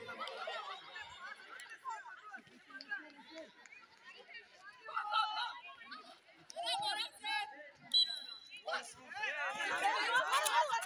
Yeah, yeah, yeah.